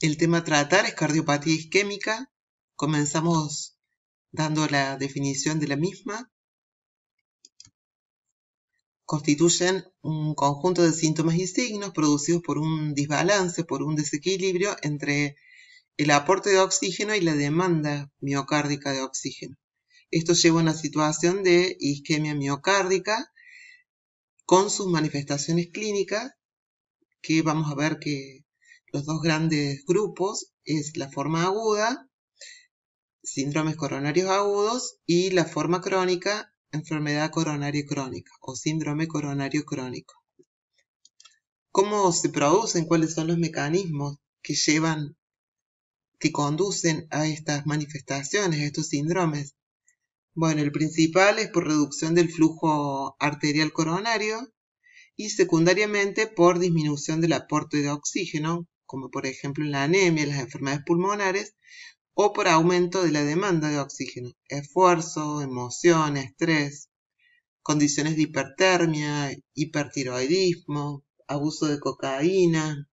El tema a tratar es cardiopatía isquémica. Comenzamos dando la definición de la misma. Constituyen un conjunto de síntomas y signos producidos por un desbalance, por un desequilibrio entre el aporte de oxígeno y la demanda miocárdica de oxígeno. Esto lleva a una situación de isquemia miocárdica con sus manifestaciones clínicas que vamos a ver que los dos grandes grupos es la forma aguda, síndromes coronarios agudos, y la forma crónica, enfermedad coronaria crónica o síndrome coronario crónico. ¿Cómo se producen? ¿Cuáles son los mecanismos que llevan, que conducen a estas manifestaciones, a estos síndromes? Bueno, el principal es por reducción del flujo arterial coronario y secundariamente por disminución del aporte de oxígeno, como por ejemplo la anemia, las enfermedades pulmonares, o por aumento de la demanda de oxígeno, esfuerzo, emoción, estrés, condiciones de hipertermia, hipertiroidismo, abuso de cocaína,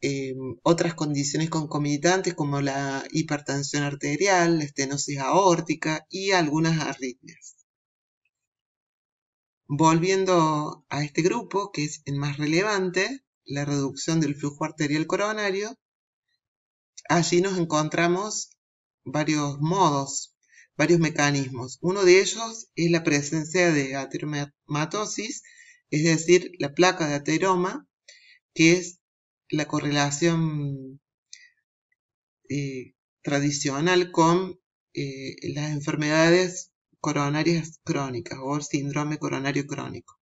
Em, otras condiciones concomitantes como la hipertensión arterial, la estenosis aórtica y algunas arritmias. Volviendo a este grupo, que es el más relevante, la reducción del flujo arterial coronario, allí nos encontramos varios modos, varios mecanismos. Uno de ellos es la presencia de ateromatosis, es decir, la placa de ateroma, que es la correlación eh, tradicional con eh, las enfermedades coronarias crónicas o el síndrome coronario crónico.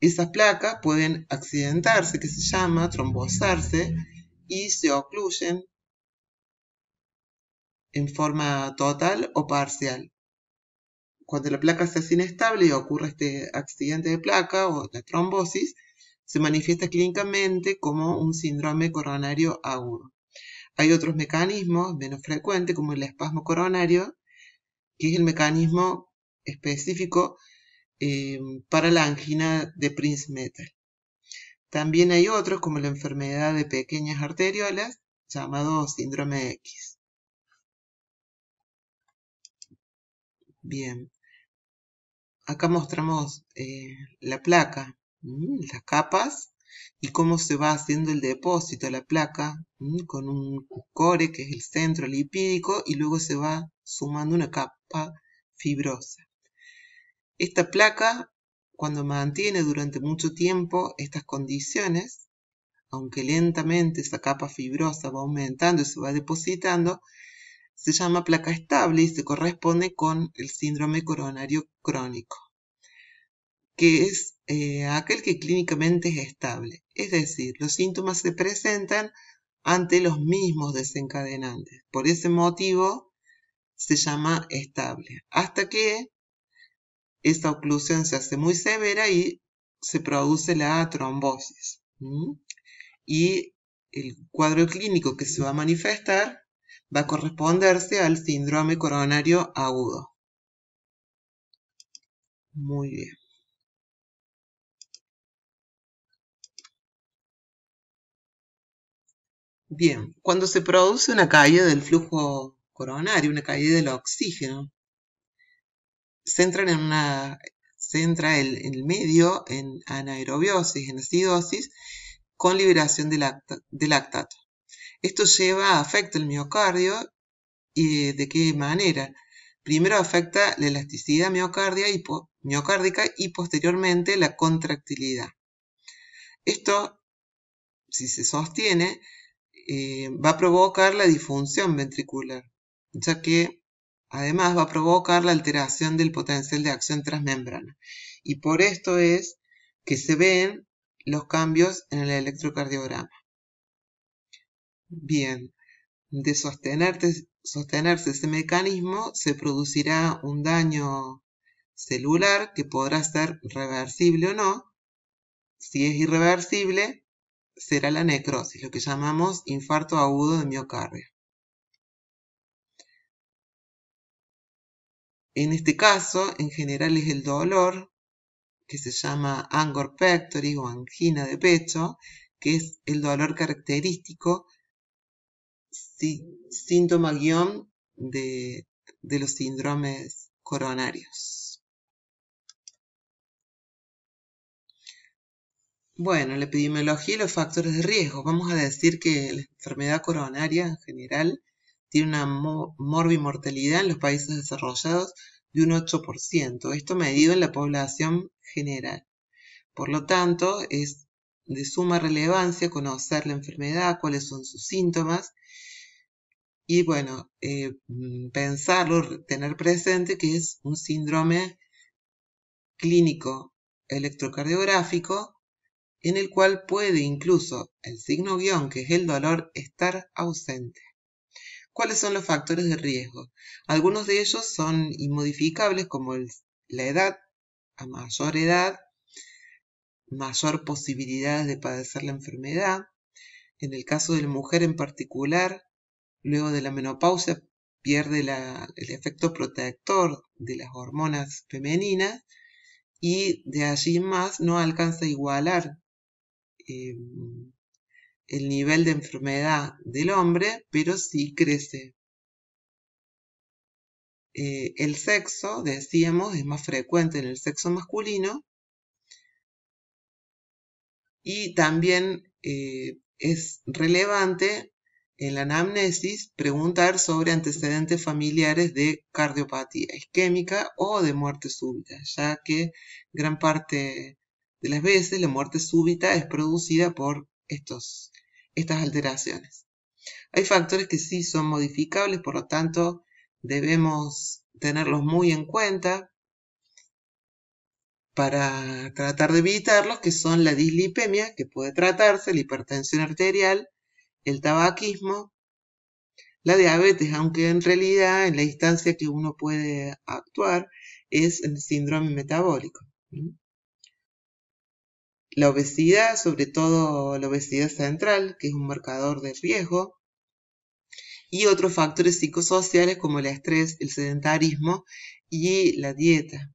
Esas placas pueden accidentarse, que se llama trombosarse, y se ocluyen en forma total o parcial. Cuando la placa se hace inestable y ocurre este accidente de placa o la trombosis, se manifiesta clínicamente como un síndrome coronario agudo. Hay otros mecanismos menos frecuentes como el espasmo coronario, que es el mecanismo específico eh, para la angina de Prince-Metal. También hay otros como la enfermedad de pequeñas arteriolas, llamado síndrome X. Bien, acá mostramos eh, la placa Mm, las capas y cómo se va haciendo el depósito de la placa mm, con un core que es el centro lipídico y luego se va sumando una capa fibrosa. Esta placa, cuando mantiene durante mucho tiempo estas condiciones, aunque lentamente esa capa fibrosa va aumentando y se va depositando, se llama placa estable y se corresponde con el síndrome coronario crónico que es eh, aquel que clínicamente es estable. Es decir, los síntomas se presentan ante los mismos desencadenantes. Por ese motivo se llama estable. Hasta que esta oclusión se hace muy severa y se produce la trombosis. Y el cuadro clínico que se va a manifestar va a corresponderse al síndrome coronario agudo. Muy bien. Bien, cuando se produce una caída del flujo coronario, una caída del oxígeno, se entra en una entra el, el, medio en anaerobiosis, en acidosis, con liberación de, lactato. Esto lleva, afecta el miocardio y de qué manera. Primero afecta la elasticidad miocardia y miocárdica y posteriormente la contractilidad. Esto, si se sostiene, eh, va a provocar la disfunción ventricular, ya que además va a provocar la alteración del potencial de acción transmembrana. Y por esto es que se ven los cambios en el electrocardiograma. Bien, de sostenerse ese mecanismo se producirá un daño celular que podrá ser reversible o no. Si es irreversible, será la necrosis, lo que llamamos infarto agudo de miocardio. En este caso, en general es el dolor, que se llama angor pectoris o angina de pecho, que es el dolor característico, síntoma guion de, de los síndromes coronarios. Bueno, la epidemiología y los factores de riesgo. Vamos a decir que la enfermedad coronaria en general tiene una morbimortalidad en los países desarrollados de un 8%, esto medido en la población general. Por lo tanto, es de suma relevancia conocer la enfermedad, cuáles son sus síntomas y bueno, eh, mm, pensarlo, tener presente que es un síndrome clínico electrocardiográfico en el cual puede incluso el signo guion, que es el dolor, estar ausente. ¿Cuáles son los factores de riesgo? Algunos de ellos son inmodificables como la edad, a mayor edad, mayor posibilidad de padecer la enfermedad. En el caso de la mujer en particular, luego de la menopausia pierde el efecto protector de las hormonas femeninas y de allí más no alcanza a igualar em, el nivel de enfermedad del hombre, pero sí crece. Eh, el sexo, decíamos, es más frecuente en el sexo masculino y también eh, es relevante en la anamnesis preguntar sobre antecedentes familiares de cardiopatía isquémica o de muerte súbita, ya que gran parte de las veces la muerte súbita es producida por estos, estas alteraciones. Hay factores que sí son modificables, por lo tanto debemos tenerlos muy en cuenta para tratar de evitarlos, que son la dislipemia, que puede tratarse, la hipertensión arterial, el tabaquismo, la diabetes, aunque en realidad en la instancia que uno puede actuar es el síndrome metabólico. La obesidad, sobre todo la obesidad central, que es un marcador de riesgo, y otros factores psicosociales como el estrés, el sedentarismo y la dieta.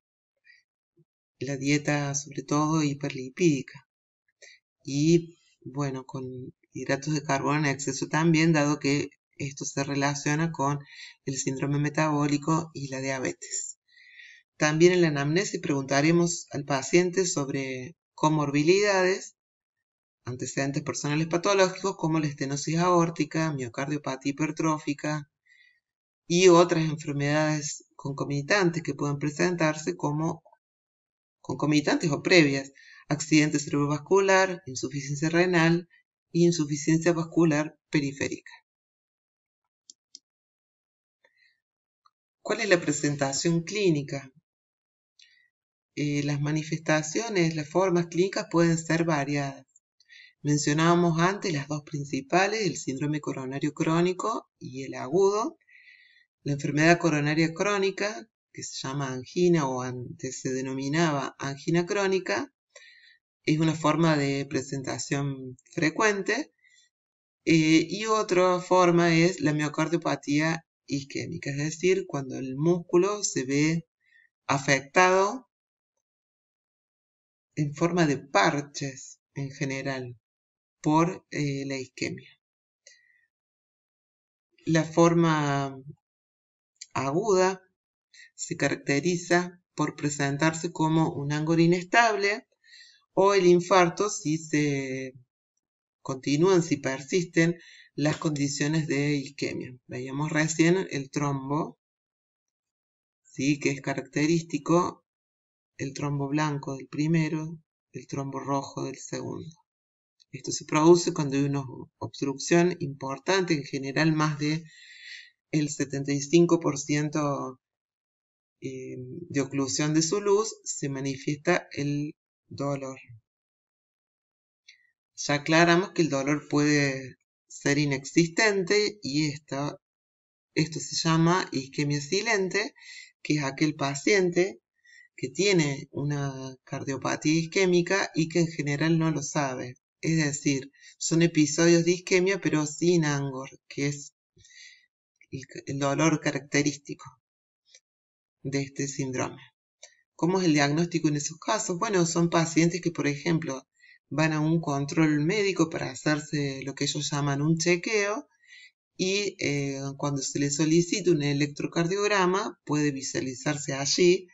La dieta sobre todo hiperlipídica. Y bueno, con hidratos de carbono en exceso también, dado que esto se relaciona con el síndrome metabólico y la diabetes. También en la anamnesis preguntaremos al paciente sobre comorbilidades, antecedentes personales patológicos como la estenosis aórtica, miocardiopatía hipertrófica y otras enfermedades concomitantes que pueden presentarse como concomitantes o previas, accidente cerebrovascular, insuficiencia renal, insuficiencia vascular periférica. ¿Cuál es la presentación clínica? Eh, las manifestaciones, las formas clínicas pueden ser variadas. Mencionábamos antes las dos principales, el síndrome coronario crónico y el agudo. La enfermedad coronaria crónica, que se llama angina o antes se denominaba angina crónica, es una forma de presentación frecuente. Eh, y otra forma es la miocardiopatía isquémica, es decir, cuando el músculo se ve afectado en forma de parches en general por eh, la isquemia. La forma aguda se caracteriza por presentarse como un ángulo inestable o el infarto si se continúan, si persisten las condiciones de isquemia. Veíamos recién el trombo, ¿sí? que es característico, el trombo blanco del primero, el trombo rojo del segundo. Esto se produce cuando hay una obstrucción importante, en general más de el 75% eh, de oclusión de su luz, se manifiesta el dolor. Ya aclaramos que el dolor puede ser inexistente y esto, esto se llama isquemia silente, que es aquel paciente que tiene una cardiopatía isquémica y que en general no lo sabe. Es decir, son episodios de isquemia pero sin angor, que es el dolor característico de este síndrome. ¿Cómo es el diagnóstico en esos casos? Bueno, son pacientes que, por ejemplo, van a un control médico para hacerse lo que ellos llaman un chequeo y eh, cuando se le solicita un electrocardiograma puede visualizarse allí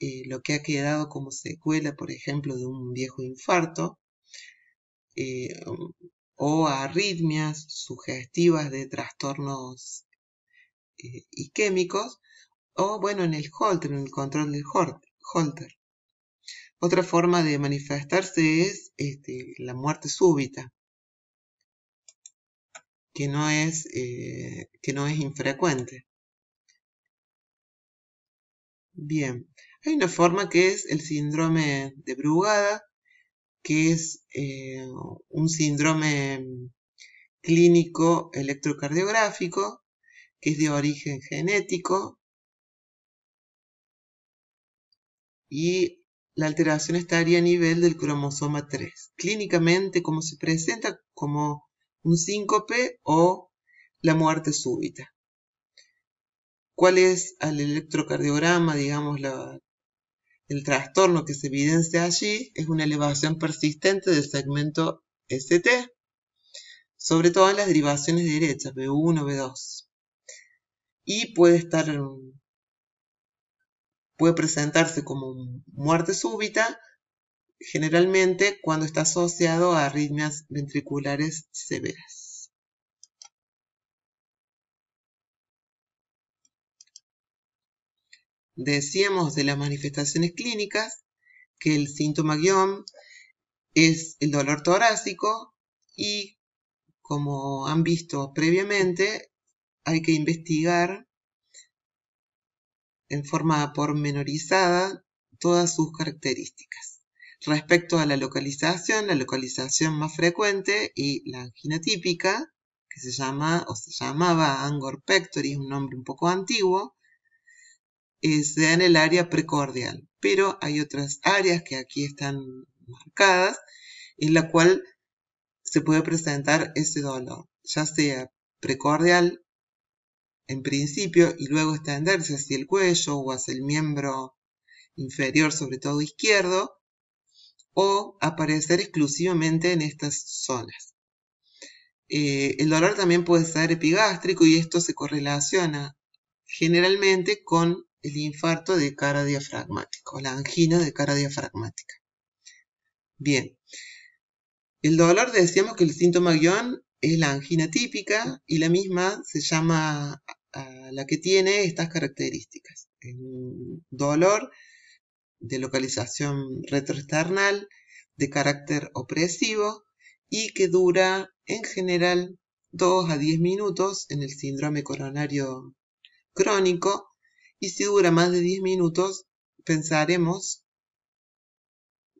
eh, lo que ha quedado como secuela, por ejemplo, de un viejo infarto eh, o arritmias sugestivas de trastornos isquémicos o bueno en el holter, en el control del holter. Otra forma de manifestarse es este, la muerte súbita, que no es, eh, que no es infrecuente. Bien, hay una forma que es el síndrome de Brugada, que es eh, un síndrome clínico electrocardiográfico, que es de origen genético y la alteración estaría a nivel del cromosoma 3. Clínicamente, como se presenta como un síncope o la muerte súbita. ¿Cuál es al electrocardiograma, digamos, el trastorno que se evidencia allí? Es una elevación persistente del segmento ST, sobre todo en las derivaciones derechas, B1, B2. Y puede estar puede presentarse como muerte súbita, generalmente cuando está asociado a arritmias ventriculares severas. Decíamos de las manifestaciones clínicas que el síntoma guion es el dolor torácico y como han visto previamente hay que investigar en forma pormenorizada todas sus características. Respecto a la localización, la localización más frecuente y la angina típica, que se llama o se llamaba Angor pectoris, un nombre un poco antiguo, se en el área precordial, pero hay otras áreas que aquí están marcadas en la cual se puede presentar ese dolor, ya sea precordial en principio y luego extenderse hacia el cuello o hacia el miembro inferior, sobre todo izquierdo, o aparecer exclusivamente en estas zonas. Eh, el dolor también puede ser epigástrico y esto se correlaciona generalmente con el infarto de cara diafragmática la angina de cara diafragmática. Bien, el dolor decíamos que el síntoma guion es la angina típica y la misma se llama la que tiene estas características. Un dolor de localización retroesternal de carácter opresivo y que dura en general 2 a 10 minutos en el síndrome coronario crónico y si dura más de 10 minutos pensaremos,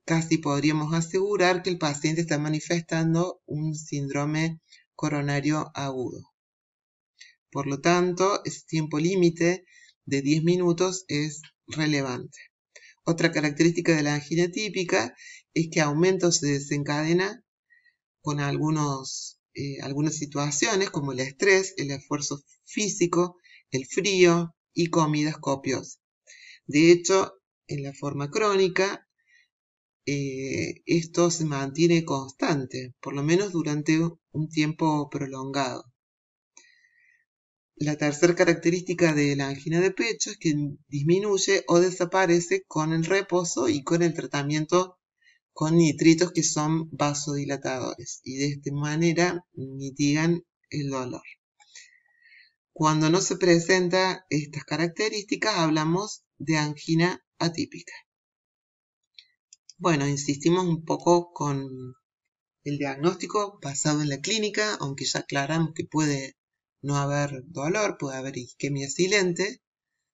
casi podríamos asegurar que el paciente está manifestando un síndrome coronario agudo. Por lo tanto, ese tiempo límite de 10 minutos es relevante. Otra característica de la angina típica es que aumento se desencadena con algunos, eh, algunas situaciones como el estrés, el esfuerzo físico, el frío y comidas copiosas. De hecho, en la forma crónica, eh, esto se mantiene constante, por lo menos durante un tiempo prolongado. La tercera característica de la angina de pecho es que disminuye o desaparece con el reposo y con el tratamiento con nitritos que son vasodilatadores y de esta manera mitigan el dolor. Cuando no se presenta estas características hablamos de angina atípica. Bueno, insistimos un poco con el diagnóstico basado en la clínica, aunque ya aclaramos que puede no haber dolor, puede haber isquemia silente,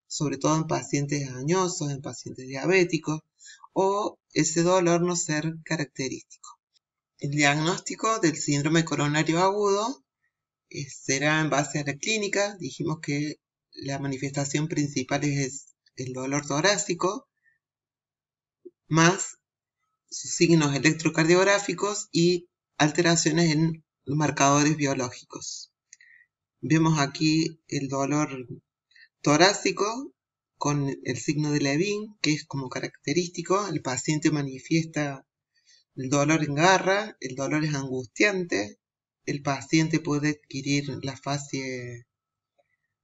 sobre todo en pacientes añosos, en pacientes diabéticos, o ese dolor no ser característico. El diagnóstico del síndrome coronario agudo será en base a la clínica. Dijimos que la manifestación principal es el dolor torácico, más sus signos electrocardiográficos y alteraciones en marcadores biológicos. Vemos aquí el dolor torácico con el signo de Levin, que es como característico. El paciente manifiesta El dolor engarra, el dolor es angustiante, el paciente puede adquirir la fase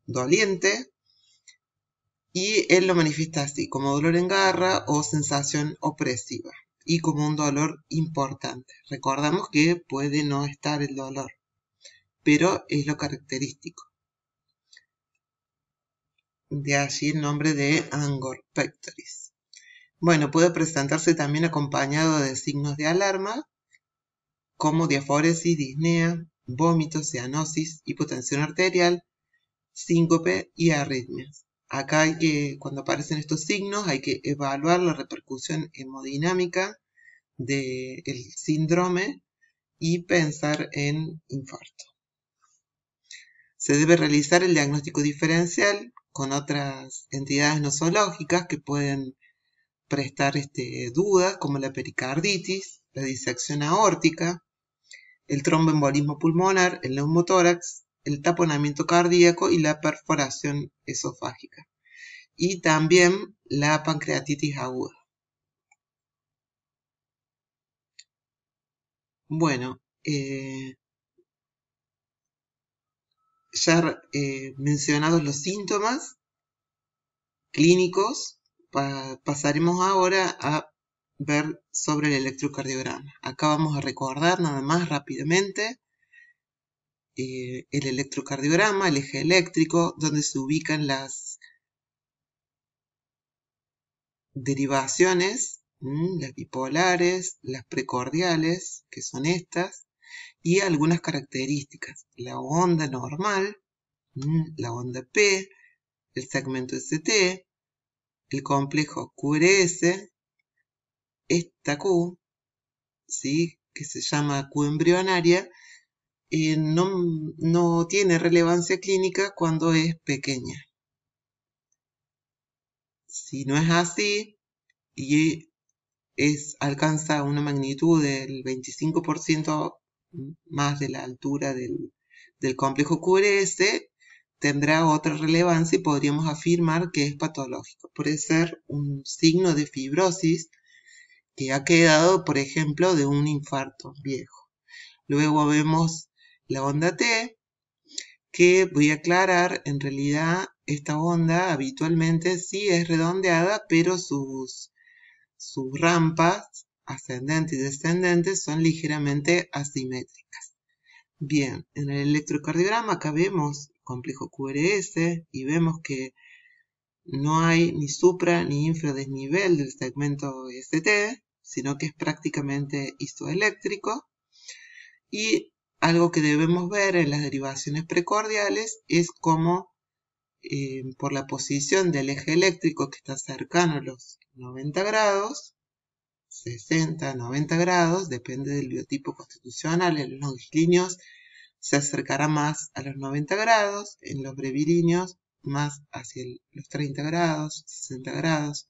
doliente y él lo manifiesta así, como dolor en garra o sensación opresiva y como un dolor importante. Recordamos que puede no estar el dolor, pero es lo característico. De allí el nombre de Angor pectoris. Bueno, puede presentarse también acompañado de signos de alarma, como diaforesis, disnea, vómitos, cianosis, hipotensión arterial, síncope y arritmias. Acá hay que, cuando aparecen estos signos, hay que evaluar la repercusión hemodinámica del síndrome y pensar en infarto. Se debe realizar el diagnóstico diferencial con otras entidades nosológicas que pueden prestar este, dudas, como la pericarditis, la disección aórtica, el tromboembolismo pulmonar, el neumotórax, el taponamiento cardíaco y la perforación esofágica. Y también la pancreatitis aguda. Bueno, eh, ya eh, mencionados los síntomas clínicos, pasaremos ahora a ver sobre el electrocardiograma. Acá vamos a recordar nada más rápidamente eh, el electrocardiograma, el eje eléctrico, donde se ubican las derivaciones, las bipolares, las precordiales, que son estas, y algunas características. La onda normal, la onda P, el segmento ST, el complejo QRS, esta Q, ¿sí? que se llama Q embrionaria, eh, no, tiene relevancia clínica cuando es pequeña. Si no es así y es, alcanza una magnitud del 25% más de la altura del, del complejo QRS, tendrá otra relevancia y podríamos afirmar que es patológico. Puede ser un signo de fibrosis que ha quedado, por ejemplo, de un infarto viejo. Luego vemos la onda T, que voy a aclarar, en realidad esta onda habitualmente sí es redondeada, pero sus, sus rampas ascendentes y descendentes son ligeramente asimétricas. Bien, en el electrocardiograma acá vemos complejo QRS y vemos que no hay ni supra ni infradesnivel del segmento ST, sino que es prácticamente isoeléctrico. Y algo que debemos ver en las derivaciones precordiales es cómo eh, por la posición del eje eléctrico que está cercano a los 90 grados, 60, 90 grados, depende del biotipo constitucional, en los longilíneos se acercará más a los 90 grados, en los brevilíneos más hacia los 30 grados, 60 grados.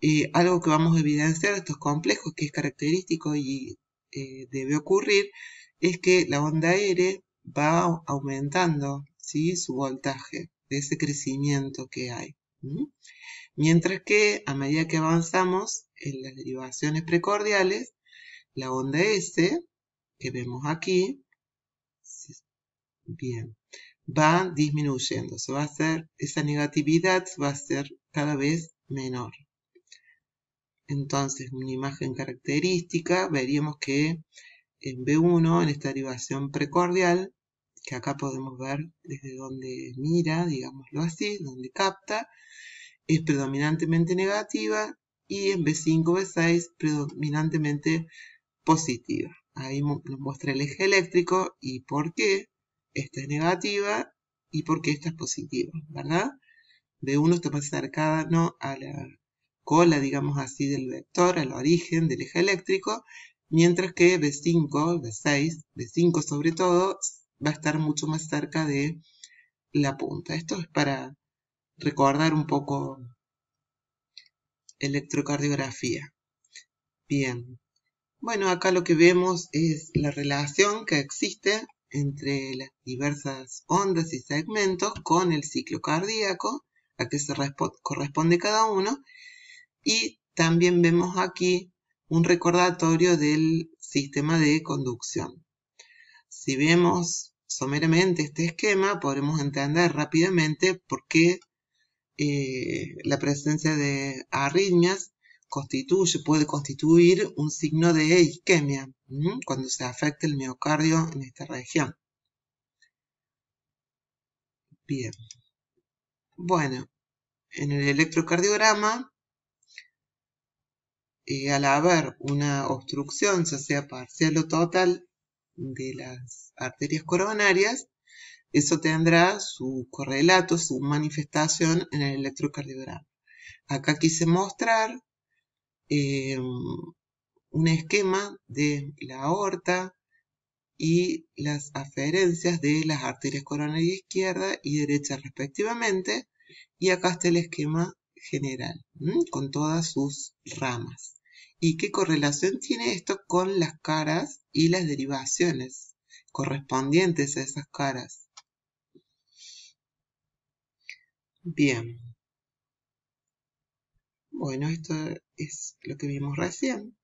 Y algo que vamos a evidenciar de estos complejos, que es característico y eh, debe ocurrir es que la onda R va aumentando ¿sí? su voltaje de ese crecimiento que hay. Mientras que a medida que avanzamos en las derivaciones precordiales, la onda S, que vemos aquí, bien, va disminuyendo. Se va a hacer, esa negatividad va a ser cada vez menor. Entonces, una imagen característica, veríamos que en B1, en esta derivación precordial, que acá podemos ver desde donde mira, digámoslo así, donde capta, es predominantemente negativa y en B5, B6 predominantemente positiva. Ahí nos muestra el eje eléctrico y por qué esta es negativa y por qué esta es positiva, ¿verdad? B1 está más cercano a la cola, digamos así, del vector, al origen del eje eléctrico, mientras que B5, B6, B5 sobre todo, va a estar mucho más cerca de la punta. Esto es para recordar un poco electrocardiografía. Bien. Bueno, acá lo que vemos es la relación que existe entre las diversas ondas y segmentos con el ciclo cardíaco, a que se corresponde cada uno, y también vemos aquí un recordatorio del sistema de conducción. Si vemos someramente este esquema, podremos entender rápidamente por qué eh, la presencia de arritmias constituye, puede constituir un signo de isquemia cuando se afecta el miocardio en esta región. Bien. Bueno, en el electrocardiograma, eh, al haber una obstrucción, ya sea parcial o total, de las arterias coronarias, eso tendrá su correlato, su manifestación en el electrocardiograma. Acá quise mostrar eh, un esquema de la aorta y las aferencias de las arterias coronarias izquierda y derecha respectivamente. Y acá está el esquema general, con todas sus ramas. ¿Y qué correlación tiene esto con las caras y las derivaciones correspondientes a esas caras? Bien. Bueno, esto es lo que vimos recién.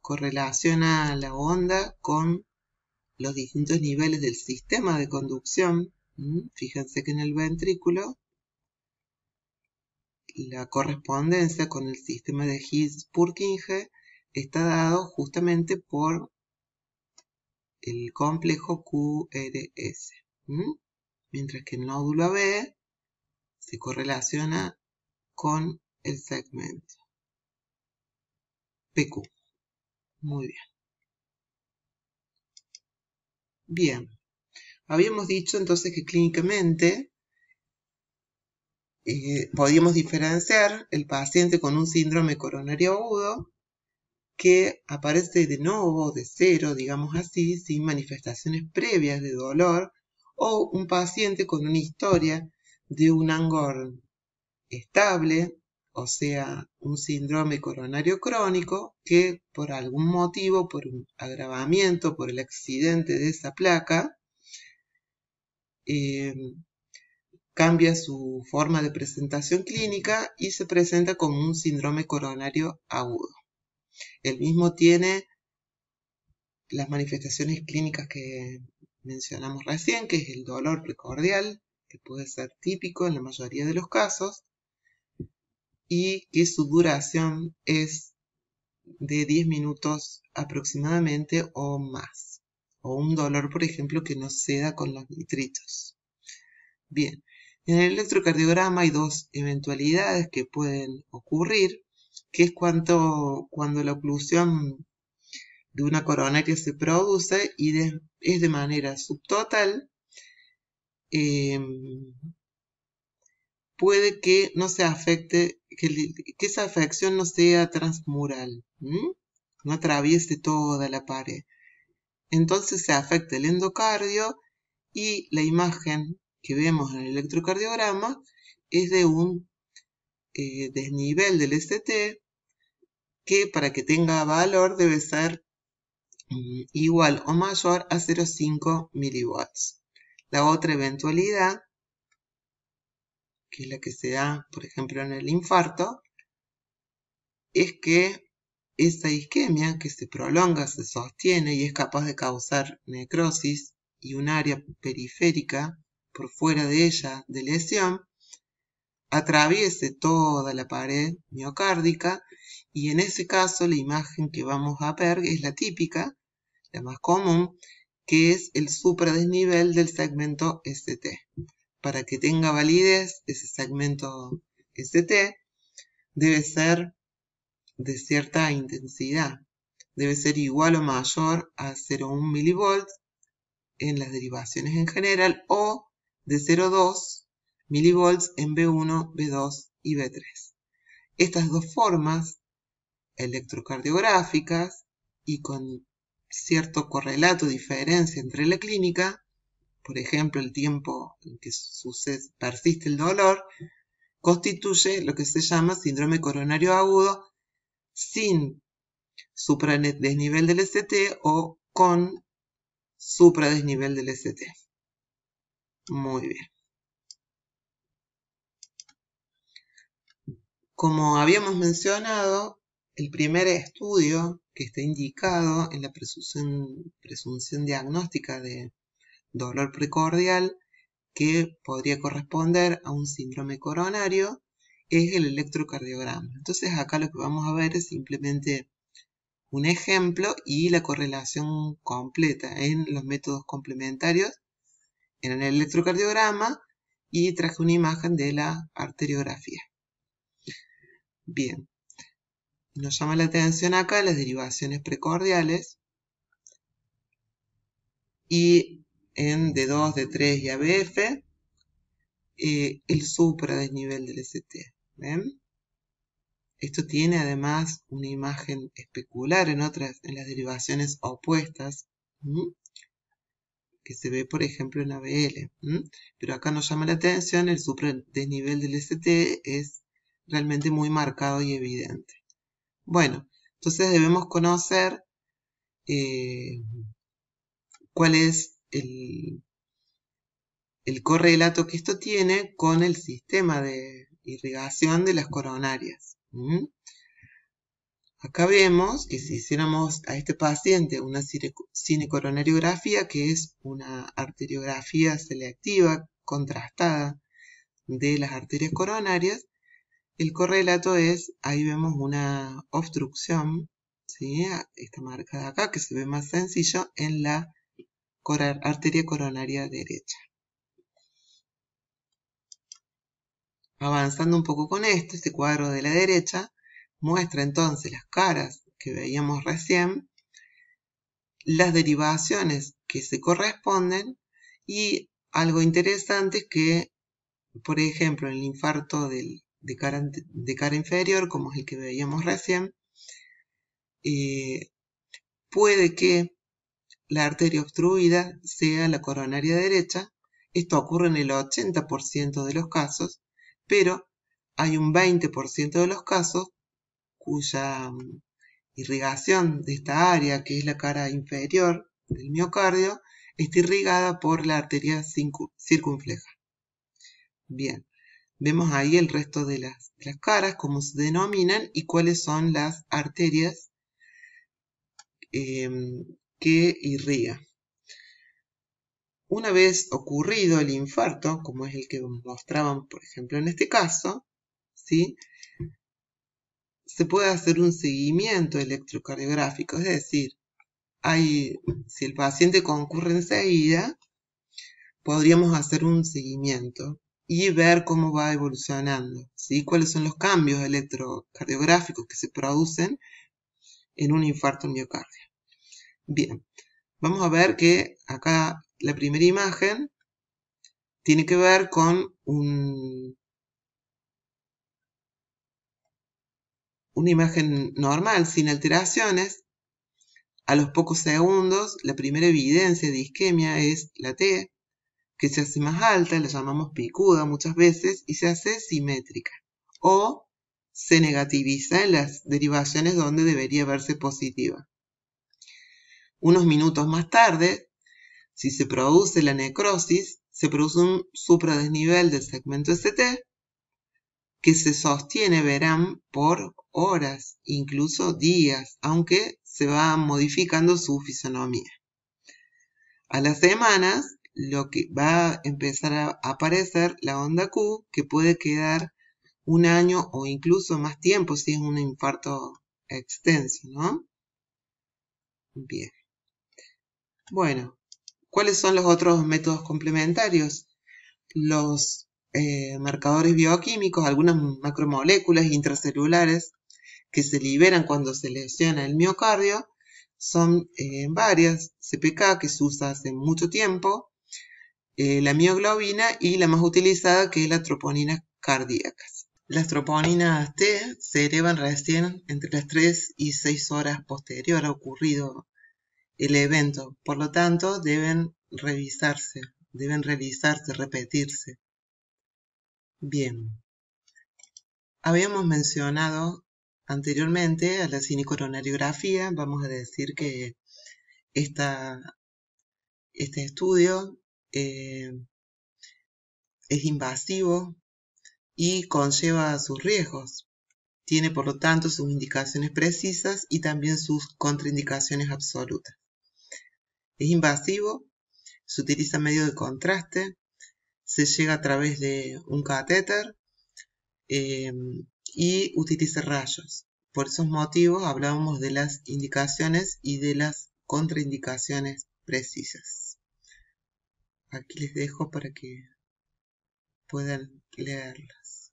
Correlaciona la onda con los distintos niveles del sistema de conducción. Fíjense que en el ventrículo la correspondencia con el sistema de Higgs-Purkinje está dado justamente por el complejo QRS. Mientras que el nódulo B se correlaciona con el segmento PQ. Muy bien. Bien. Habíamos dicho entonces que clínicamente eh, podíamos diferenciar el paciente con un síndrome coronario agudo que aparece de nuevo, de cero, digamos así, sin manifestaciones previas de dolor, o un paciente con una historia de un angor estable, o sea, un síndrome coronario crónico, que por algún motivo, por un agravamiento, por el accidente de esa placa, eh, cambia su forma de presentación clínica y se presenta como un síndrome coronario agudo. El mismo tiene las manifestaciones clínicas que mencionamos recién, que es el dolor precordial, que puede ser típico en la mayoría de los casos, y que su duración es de 10 minutos aproximadamente o más. O un dolor, por ejemplo, que no ceda con los nitritos. Bien, en el electrocardiograma hay dos eventualidades que pueden ocurrir, que es cuando, cuando la oclusión de una coronaria se produce y es de manera subtotal, em, puede que no se afecte, que, esa afección no sea transmural, no atraviese toda la pared. Entonces se afecta el endocardio y la imagen que vemos en el electrocardiograma es de un eh, desnivel del ST que para que tenga valor debe ser mm, igual o mayor a 0,5 miliwatts. La otra eventualidad, que es la que se da, por ejemplo, en el infarto, es que esa isquemia que se prolonga, se sostiene y es capaz de causar necrosis y un área periférica por fuera de ella de lesión, atraviese toda la pared miocárdica y en ese caso la imagen que vamos a ver es la típica, la más común, que es el supradesnivel del segmento ST. Para que tenga validez ese segmento ST, debe ser de cierta intensidad. Debe ser igual o mayor a 0,1 mV en las derivaciones en general o de 0,2 mV en B1, B2 y B3. Estas dos formas electrocardiográficas y con cierto correlato, diferencia entre la clínica, por ejemplo, el tiempo en que persiste el dolor, constituye lo que se llama síndrome coronario agudo sin supradesnivel del ST o con supradesnivel del ST. Muy bien. Como habíamos mencionado, el primer estudio que está indicado en la presunción diagnóstica de dolor precordial que podría corresponder a un síndrome coronario es el electrocardiograma. Entonces acá lo que vamos a ver es simplemente un ejemplo y la correlación completa en los métodos complementarios en el electrocardiograma y traje una imagen de la arteriografía. Bien, nos llama la atención acá las derivaciones precordiales y en D2, D3 y ABF eh, el supra desnivel del ST. ¿Ven? Esto tiene además una imagen especular en otras, en las derivaciones opuestas, que se ve por ejemplo en ABL. Pero acá nos llama la atención, el supradesnivel del ST es realmente muy marcado y evidente. Bueno, entonces debemos conocer eh, cuál es el, el correlato que esto tiene con el sistema de irrigación de las coronarias. Acá vemos que si hiciéramos a este paciente una cinecoronariografía, que es una arteriografía selectiva contrastada de las arterias coronarias, el correlato es, ahí vemos una obstrucción, esta marca de acá, que se ve más sencillo, en la arteria coronaria derecha. Avanzando un poco con esto, este cuadro de la derecha muestra entonces las caras que veíamos recién, las derivaciones que se corresponden y algo interesante es que, por ejemplo, el infarto de, cara, inferior, como es el que veíamos recién, eh, puede que la arteria obstruida sea la coronaria derecha. Esto ocurre en el 80% de los casos pero hay un 20% de los casos cuya mm, irrigación de esta área, que es la cara inferior del miocardio, está irrigada por la arteria circunfleja. Bien, vemos ahí el resto de las, caras, cómo se denominan y cuáles son las arterias em, que irrigan. Una vez ocurrido el infarto, como es el que mostraban, por ejemplo, en este caso, ¿sí? se puede hacer un seguimiento electrocardiográfico, es decir, si el paciente concurre enseguida, podríamos hacer un seguimiento y ver cómo va evolucionando, ¿sí? cuáles son los cambios electrocardiográficos que se producen en un infarto miocardio. Bien, vamos a ver que acá la primera imagen tiene que ver con un, una imagen normal, sin alteraciones. A los pocos segundos, la primera evidencia de isquemia es la T, que se hace más alta, la llamamos picuda muchas veces, y se hace simétrica. O se negativiza en las derivaciones donde debería verse positiva. Unos minutos más tarde, si se produce la necrosis, se produce un supradesnivel del segmento ST que se sostiene, verán, por horas, incluso días, aunque se va modificando su fisonomía. A las semanas, lo que va a empezar a aparecer la onda Q, que puede quedar un año o incluso más tiempo si es un infarto extenso, ¿no? Bien. Bueno, ¿Cuáles son los otros métodos complementarios? Los eh, marcadores bioquímicos, algunas macromoléculas intracelulares que se liberan cuando se lesiona el miocardio, son eh, varias, CPK que se usa hace mucho tiempo, eh, la mioglobina y la más utilizada que es la troponina cardíacas. Las troponinas T se elevan recién entre las 3 y 6 horas posterior a ocurrido el evento. Por lo tanto, deben revisarse, deben realizarse, repetirse. Bien. Habíamos mencionado anteriormente a la cinecoronariografía. Vamos a decir que esta, este estudio eh, es invasivo y conlleva sus riesgos. Tiene por lo tanto sus indicaciones precisas y también sus contraindicaciones absolutas. Es invasivo, se utiliza medio de contraste, se llega a través de un catéter eh, y utiliza rayos. Por esos motivos hablábamos de las indicaciones y de las contraindicaciones precisas. Aquí les dejo para que puedan leerlas.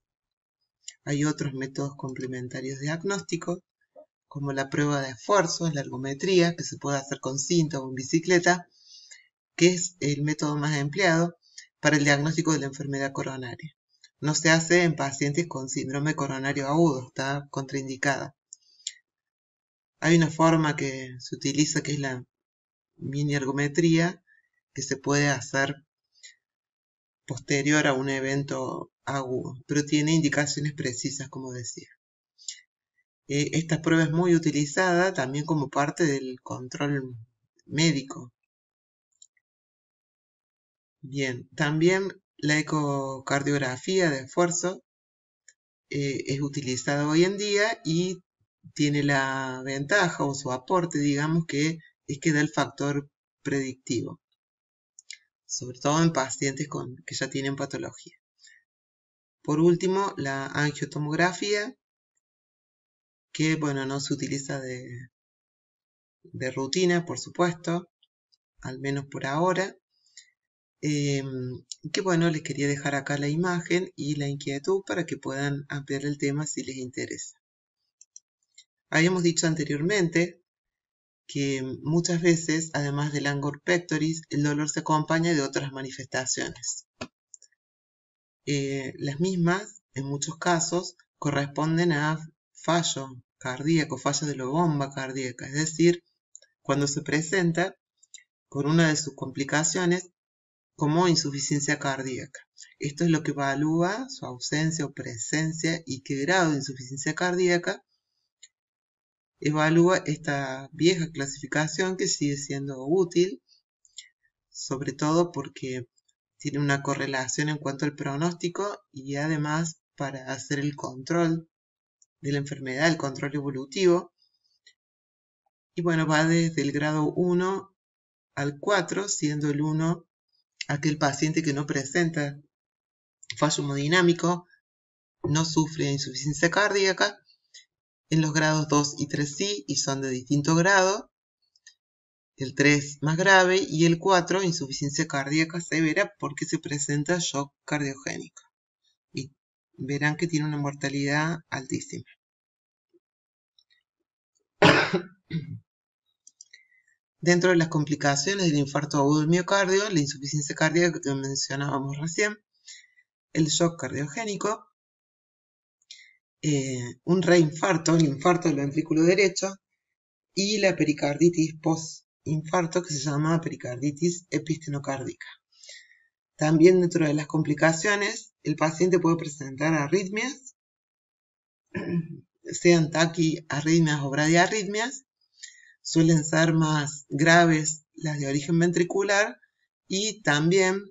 Hay otros métodos complementarios de diagnóstico, como la prueba de esfuerzo, la ergometría, que se puede hacer con cinta o en bicicleta, que es el método más empleado para el diagnóstico de la enfermedad coronaria. No se hace en pacientes con síndrome coronario agudo, está contraindicada. Hay una forma que se utiliza que es la mini ergometría, que se puede hacer posterior a un evento agudo, pero tiene indicaciones precisas, como decía. Eh, esta prueba es muy utilizada también como parte del control médico. Bien, también la ecocardiografía de esfuerzo eh, es utilizada hoy en día y tiene la ventaja o su aporte, digamos, que es que da el factor predictivo, sobre todo en pacientes con, que ya tienen patología. Por último, la angiotomografía, que bueno, no se utiliza de, rutina, por supuesto, al menos por ahora, Em, que bueno, les quería dejar acá la imagen y la inquietud para que puedan ampliar el tema si les interesa. Habíamos dicho anteriormente que muchas veces, además del angor pectoris, el dolor se acompaña de otras manifestaciones. Eh, las mismas, en muchos casos, corresponden a fallo cardíaco, fallo de la bomba cardíaca, es decir, cuando se presenta con una de sus complicaciones como insuficiencia cardíaca. Esto es lo que evalúa su ausencia o presencia y qué grado de insuficiencia cardíaca evalúa esta vieja clasificación que sigue siendo útil, sobre todo porque tiene una correlación en cuanto al pronóstico y además para hacer el control de la enfermedad, el control evolutivo. Y bueno, va desde el grado 1 al 4, siendo el 1 aquel paciente que no presenta fallo hemodinámico, no sufre insuficiencia cardíaca, en los grados 2 y 3 sí, y son de distinto grado, el 3 más grave y el 4 insuficiencia cardíaca severa porque se presenta shock cardiogénico. Verán que tiene una mortalidad altísima. Dentro de las complicaciones del infarto agudo del miocardio, la insuficiencia cardíaca que mencionábamos recién, el shock cardiogénico, eh, un reinfarto, el infarto del ventrículo derecho, y la pericarditis post-infarto que se llama pericarditis epistenocárdica. También dentro de las complicaciones, el paciente puede presentar arritmias, sean taquiarritmias o bradiarritmias, suelen ser más graves las de origen ventricular y también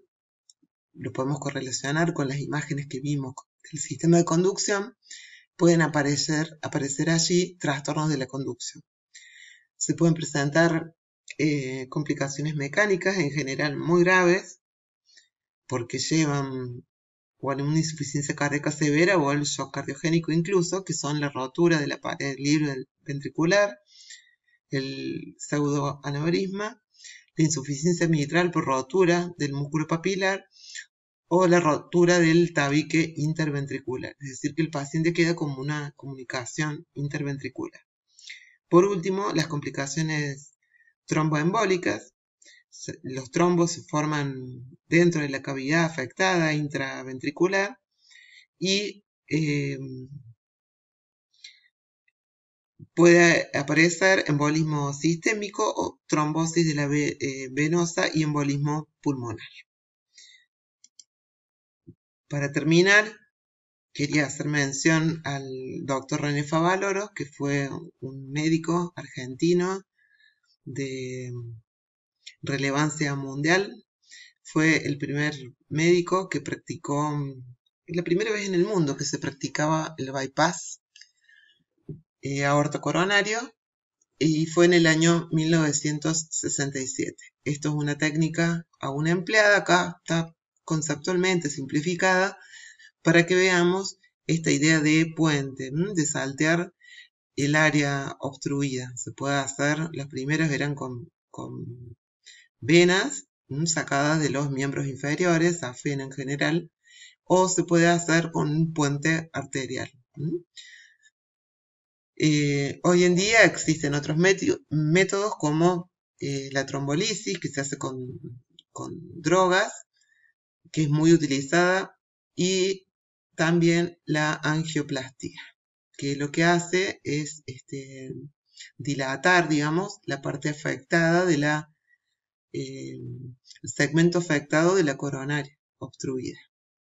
lo podemos correlacionar con las imágenes que vimos del sistema de conducción, pueden aparecer, aparecer allí trastornos de la conducción. Se pueden presentar eh, complicaciones mecánicas, en general muy graves, porque llevan o a una insuficiencia cardíaca severa o al shock cardiogénico incluso, que son la rotura de la pared libre ventricular, el pseudoaneurisma, la insuficiencia mitral por rotura del músculo papilar o la rotura del tabique interventricular, es decir, que el paciente queda como una comunicación interventricular. Por último, las complicaciones tromboembólicas. Los trombos se forman dentro de la cavidad afectada intraventricular y eh, Puede aparecer embolismo sistémico o trombosis de la eh, venosa y embolismo pulmonar. Para terminar, quería hacer mención al doctor René Favaloro, que fue un médico argentino de relevancia mundial. Fue el primer médico que practicó, la primera vez en el mundo que se practicaba el bypass eh, aorto coronario y fue en el año 1967. Esto es una técnica aún empleada, acá está conceptualmente simplificada, para que veamos esta idea de puente, de saltear el área obstruida. Se puede hacer, las primeras eran con, venas sacadas de los miembros inferiores, afena en general, o se puede hacer con un puente arterial. Eh, hoy en día existen otros métodos como eh, la trombolisis, que se hace con, drogas, que es muy utilizada, y también la angioplastia, que lo que hace es este, dilatar, digamos, la parte afectada de la, eh, segmento afectado de la coronaria obstruida.